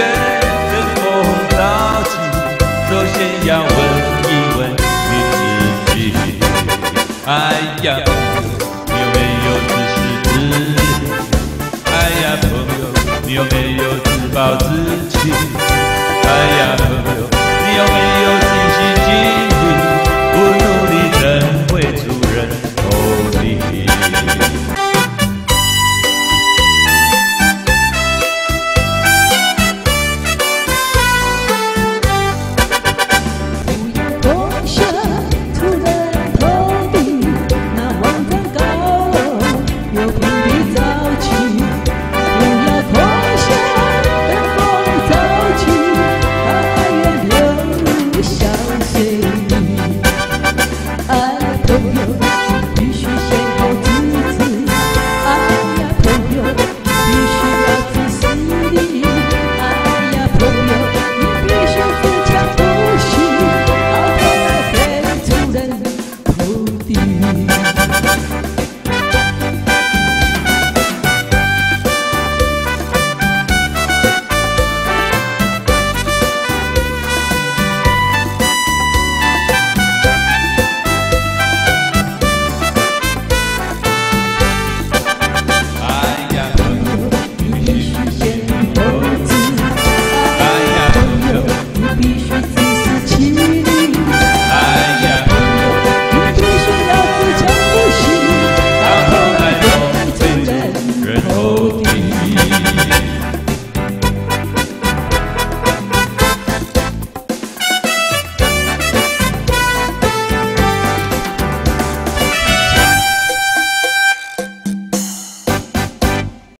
人人风早起首先要问一问你自己哎呀朋友你有没有自私自利哎呀朋友你有没有自暴自弃？哎呀